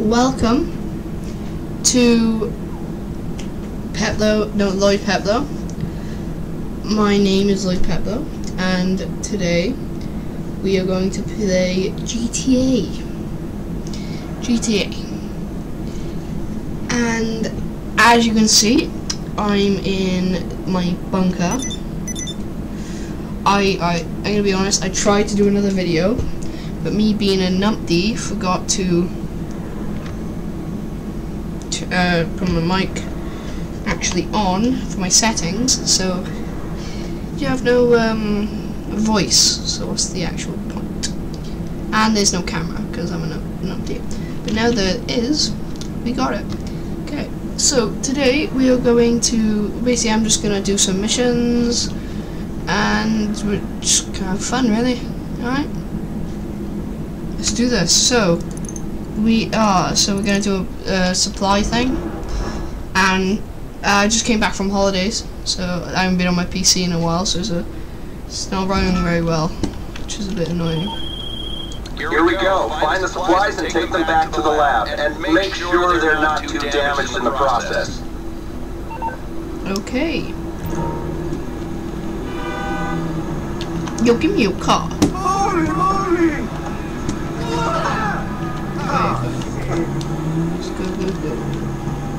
welcome to Peploe, no, Lloyd Peploe. My name is Lloyd Peploe, and today we are going to play GTA. GTA. And as you can see, I'm in my bunker. I, I, I'm gonna be honest, I tried to do another video, but me being a numpty forgot to, to uh, my mic actually on for my settings, so you have no um, voice, so what's the actual point? And there's no camera, because I'm a numpty. But now there is, we got it. Okay, so today we are going to, basically I'm just going to do some missions, and we're just kind of fun really, alright? Let's do this. So, we are, so we're going to do a, a supply thing, and I just came back from holidays, so I haven't been on my PC in a while, so it's, a, it's not running very well, which is a bit annoying. Here we go. Find the supplies and take them back to the lab, and make sure they're not too damaged in the process. Okay. Yo, give me your car. Molly, Molly! Okay. Let's go, go, go.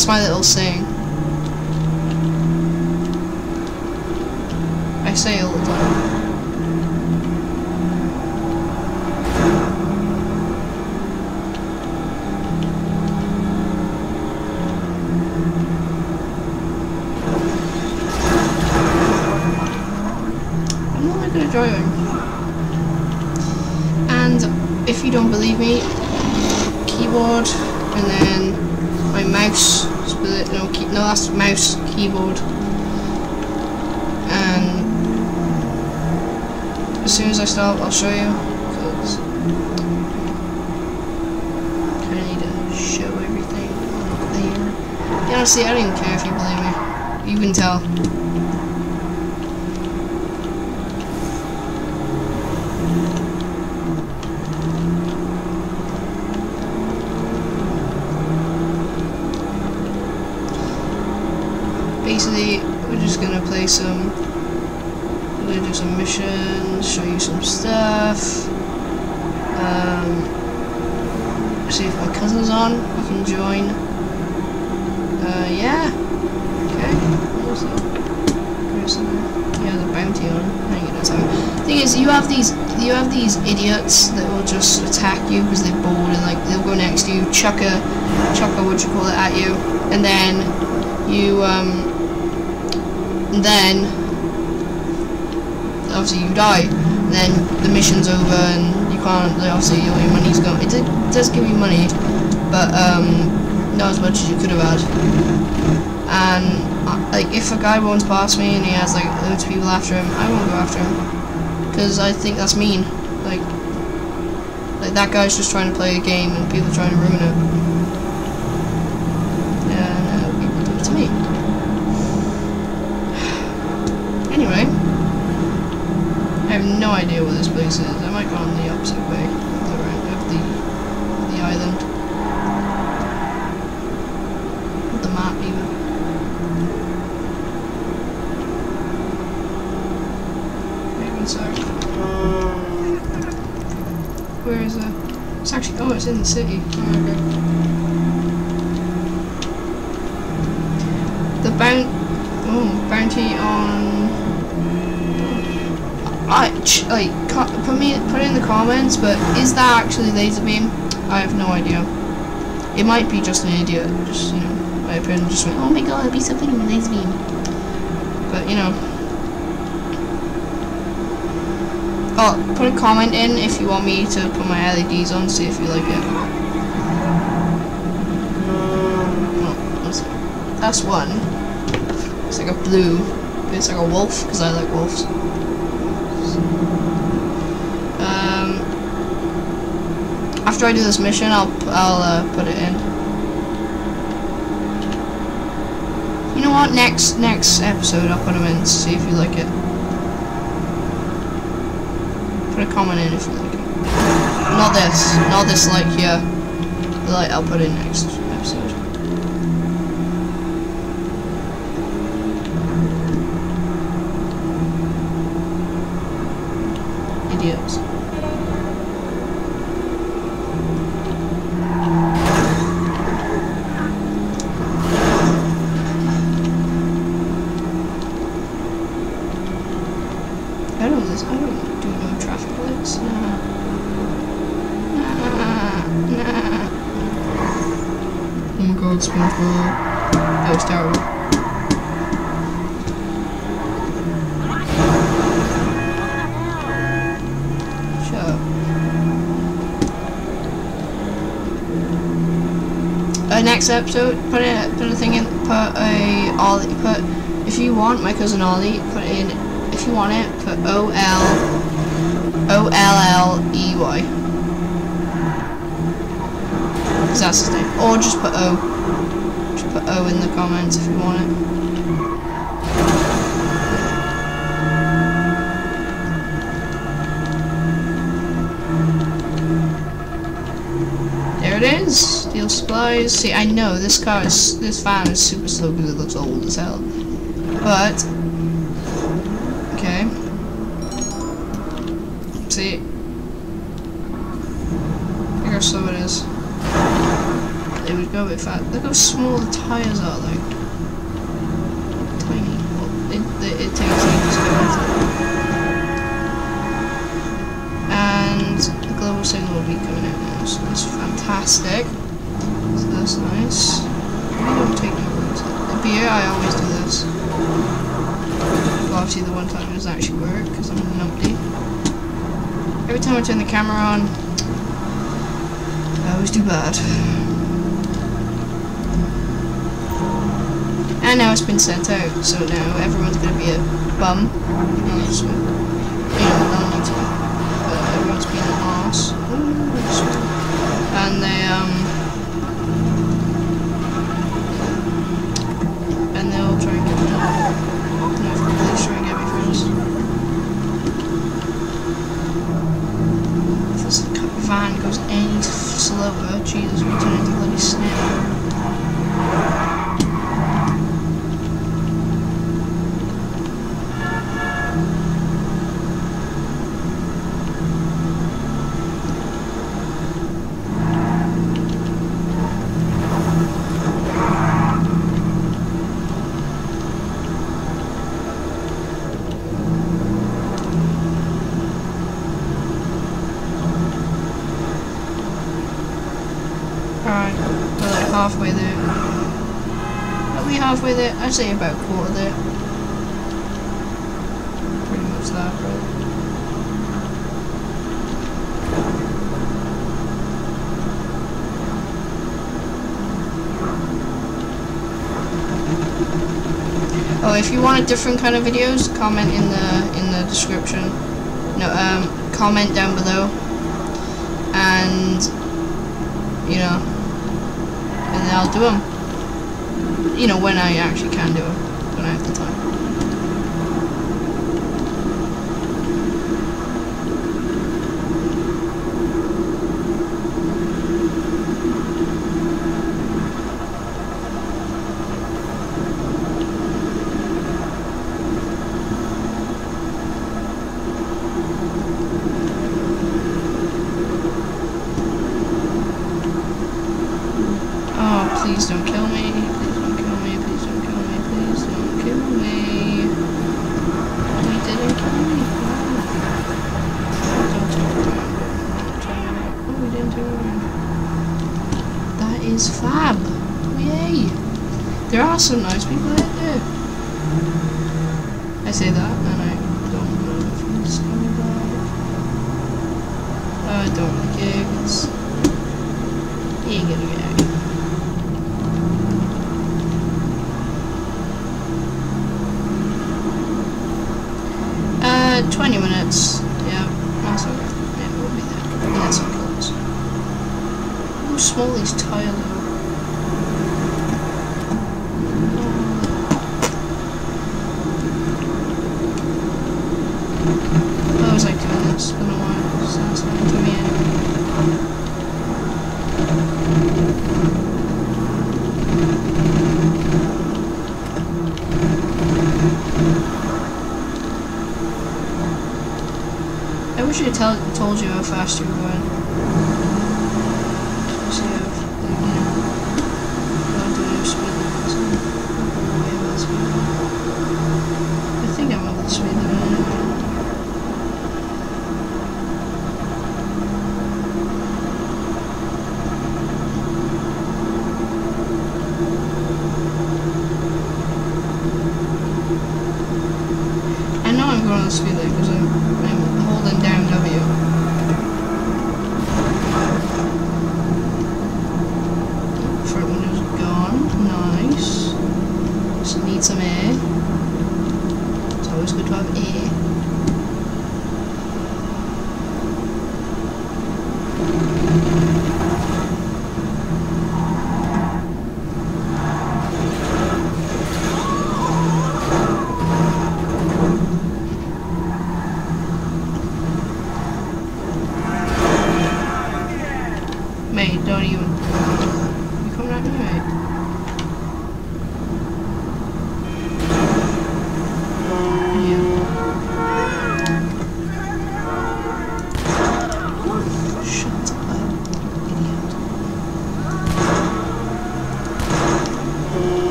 That's my little saying. I say all the time. And if you don't believe me, keyboard and then mouse split no key, no that's mouse keyboard and as soon as I stop I'll show you because I need to show everything there. Yeah, honestly, I don't even care if you believe me. You can tell. Basically we're just gonna play some we're gonna do some missions show you some stuff um, see if my cousin's on you can join. Uh, yeah okay also yeah the bounty on it does have thing is you have these you have these idiots that will just attack you because they're bored and like they'll go next to you chuck a chuck a what you call it at you and then you um then obviously you die. And then the mission's over and you can't obviously all your money's gone. It, did, does give you money but um not as much as you could have had. And uh, like if a guy runs past me and he has like loads of people after him I won't go after him. Because I think that's mean. Like like that guy's just trying to play a game and people are trying to ruin it. And uh, people do it to me Anyway, I have no idea where this place is. I might go on the opposite way of the, of the, the island. With the map even. Maybe so. Where is it? It's actually, oh, it's in the city. Oh, okay. The bounty, oh, bounty on I like put me put it in the comments, but is that actually laser beam? I have no idea. It might be just an idiot, just you know, my opinion just went, oh my god, it'd be so funny, beam. But, you know. Oh, put a comment in if you want me to put my LEDs on, see if you like it. Oh, that's, that's one. It's like a blue. It's like a wolf, because I like wolves. Um, after I do this mission, I'll I'll uh, put it in. You know what? Next next episode, I'll put them in. See if you like it. Put a comment in if you like it. Not this. Not this like here. Like I'll put in next episode. Idiots. I don't this. I don't do no traffic lights. Nah. Nah. Nah. God, SpongeBob. That was terrible. Uh, next episode, put a put a thing in, put a Ollie, put if you want my cousin Ollie, put in if you want it, put O L O L L E Y. Cause that's his name. Or just put O. Just put O in the comments if you want it. There it is. Steel supplies. See, I know this car is this van is super slow because it looks old as hell. But go bit fast. Look how small the tires are, though. tiny. Well, it, it, it takes ages to go into and the global signal will be coming out now, so that's fantastic. So that's nice. I don't take notes. The beer, I always do this. Well, obviously the one time it doesn't actually work because I'm a numpty. Every time I turn the camera on, I always do bad. And now it's been sent out, so now everyone's gonna be a bum. No, you know, no to. But everyone's been an. And they, um. And they'll try and get me. No, if the police try and get me first. If this van goes any slower, Jesus, we turn into bloody snail. Alright, we're like halfway there. We halfway there? I'd say about a quarter there. Pretty much that, right? Oh, if you want a different kind of videos, comment in the in the description. No, um, comment down below, and you know, and then I'll do them. You know, when I actually can do it, when I have the time. Oh, please don't kill me. Please don't kill me. Please don't kill me. Please don't kill me. Some nice people out there. I say that, and I don't know if he's coming back. I don't like eggs. He ain't gonna get. Uh, 20 minutes. Yeah, that's okay. Yeah, we'll be there. That's okay. How small these tiles are. What was I doing this? It's been a while. Sounds like to me anyway. I wish I told you how fast you were going. So, like, you know, going to your speed limit. So, I'm way above the speed limit. I think I'm over the speed limit anyway. I know I'm going to speed limit because I'm, I'm holding down W. Front window's gone. Nice. Just need some air. It's always good to have air.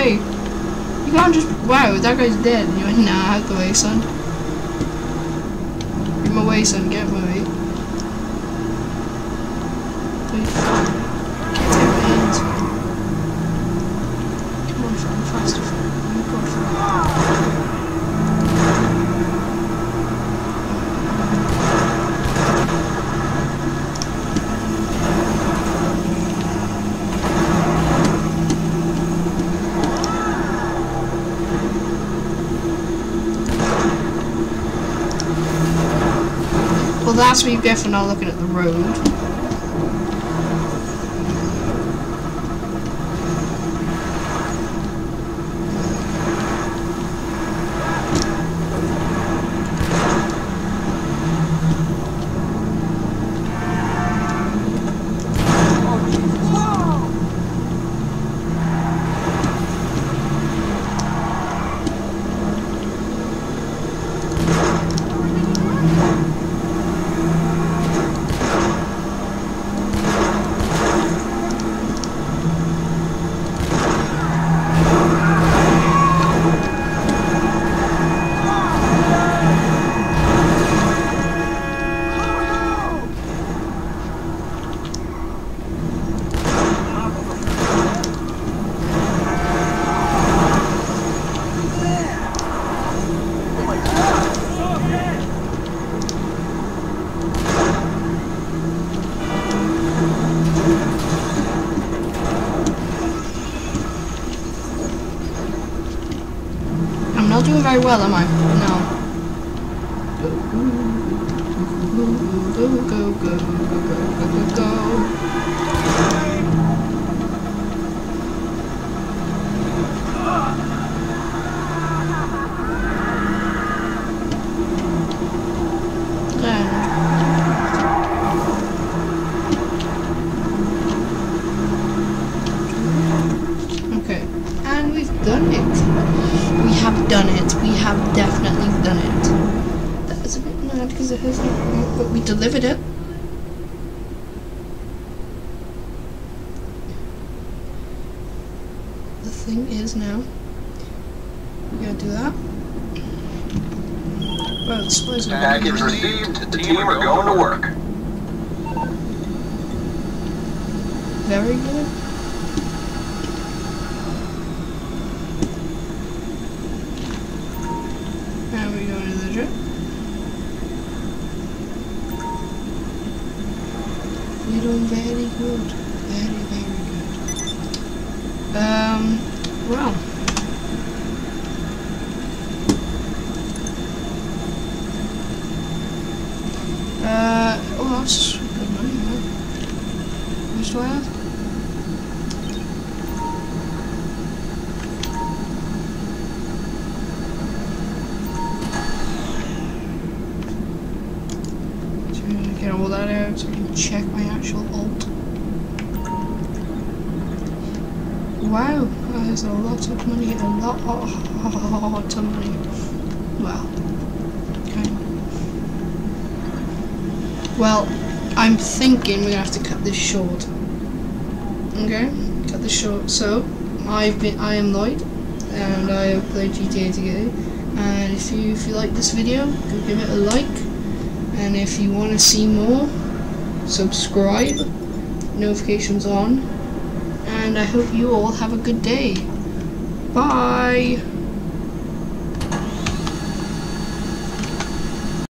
Way. You can't just. Wow, that guy's dead. And you went, nah, out the way, son. Get my way, son. Get my way. Wait. Can't take my hands. Come on, son. Faster, son. Oh, God, son. Well, you get for not looking at the road. Well, am I? No. Delivered it. The thing is now, we gotta do that. Well, the supplies are Package received. The team are going to work. very good. Now we go to the trip. You're doing very good. Very, very good. Um, well. Uh, oh, that's good money. How do I have? So I'm gonna get all that out so I can check my actual alt. Wow, that is a lot of money, a lot of money. Wow. Okay. Well, I'm thinking we're gonna have to cut this short. Okay, cut this short. So, I've been, I am Lloyd, and I have played GTA together. And if you if you like this video, go give it a like. And if you want to see more, subscribe, notifications on. And I hope you all have a good day. Bye.